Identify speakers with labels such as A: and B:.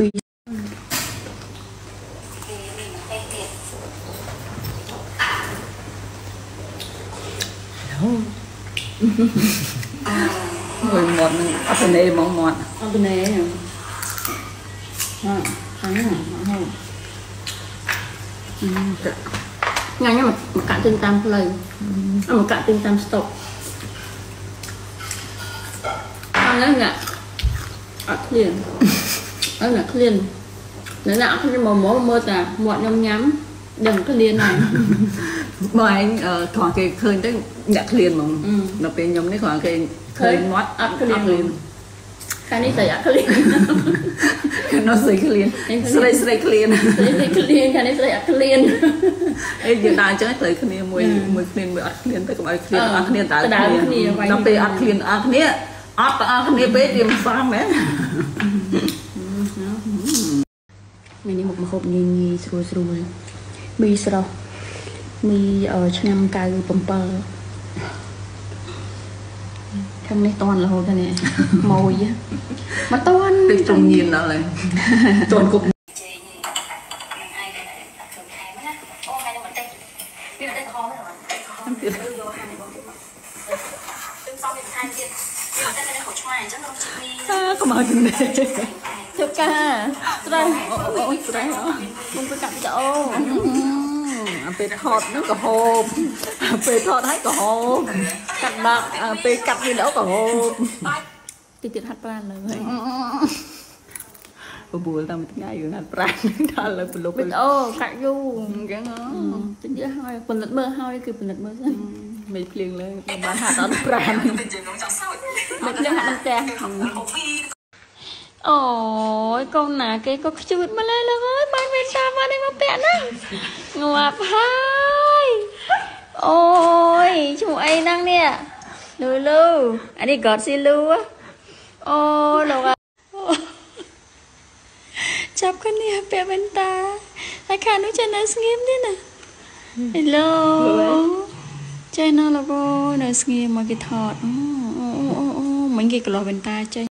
A: មី
B: មួយមាត់នឹងអត់ទៅនេហ្មងមាត់
A: អត់ណែហ៎ហាខាងហ្នឹងហ៎ញ៉ាំញ៉ាំមកកាក់ទិញតាមផ្លូវ អត់មកកាក់ទិញតាមស្តុកអត់ហ្នឹងញ៉ាំអត់ឃ្លានអត់ញ៉ាំឃ្លាននៅណាអត់ឃ្លានមកមកមើលតាមាត់ខ្ញុំញ៉ាំដឹងឃ្លានហើយ
B: បើឯងអឺគ្រាន់គេឃើញទៅអ្នកឃ្លានហ្មង
A: អឺ
B: ដល់ពេលខ្ញុំនេះគ្រាន់គេឃើញមាត់
A: អត់ឃ្លាន
B: ឃ្លាន
A: ខាងនេះតែអត់ឃ្លាន
B: នោះស្រីឃ្លាន
A: ឃ្លាន
B: ស្រីស្រីឃ្លាន
A: ស្រីឃ្លានខាងនេះស្រីអត់ឃ្លាន
B: អេយើងដើរអញ្ចឹងត្រូវគ្នាមួយ
A: អឺ
B: មួយឃ្លានមួយអត់ឃ្លានទៅកុំឲ្យឃ្លាន
A: អឺ
B: អត់ឃ្លានតើ
A: ទៅដើរគ្នាវាយ
B: ដល់ពេលអត់ឃ្លានអត់គ្នាអត់ទាំងអស់គ្នាពេកវាមិនសមមែន
A: មីនេះមុខម្ហូបងាយងាយស្រួលស្រួលមីស្រស់មីអឺឆ្នាំ97ខាងនេះតន់រហូតដល់នេះម៉ួយមកតន់
B: ដូចត្រង់ញៀនដល់ហើយជន់គប់
C: ជេងនឹងហើយដែរខ្លួន ខែមកណាអូខែនេះមិនតិចវាមិនតិចខំទេបងយកខាងនេះបងទៀតមកទឹកសំវាថែមទៀតវាមិនតិចតែខុសឆ្ងាយអញ្ចឹងរសជាតិមី
B: អាកុំឲ្យចំណេះ
A: ជប់កាស្រែអូអូស្រែអូមុនទៅកាប់ចោ
B: អាពេលថតហ្នឹងក៏ហូបអាពេលថតហើយក៏ហូបកាត់ដាក់អាពេលកាត់វីដេអូក៏ហូប
A: តិចទៀតហាត់ប្រាណលើហើយ
B: បបួលតាមថ្ងៃយើងហាត់ប្រាណដល់លើប្រឡប់
A: វីដេអូកាត់យូរ
B: អញ្ចឹង
A: តិចទៀតហើយផលិតមើលហើយគឺផលិតមើលសិន
B: មិនភ្លៀងលើបានហាត់អត់ប្រាណ
A: មិនភ្លៀងហាត់នៅផ្ទះ អូយកូនណាគេក៏ខ្ជូតមកលើលោកអើយបានវាតាមមកនេះមកពាក់ហ្នឹងងាប់ហើយអូយឈ្មោះអីហ្នឹងនេះលូលូអានេះ God see លូអូលោកអើយចាប់គ្នាពាក់វ៉ែនតាហើយខាងនោះចេះនៅស្ងៀមទេណា Hello ចេះនៅលោកអូយនៅស្ងៀមមកគេថតអូអូអូអូមិញគេកន្លោះវ៉ែនតាចេះ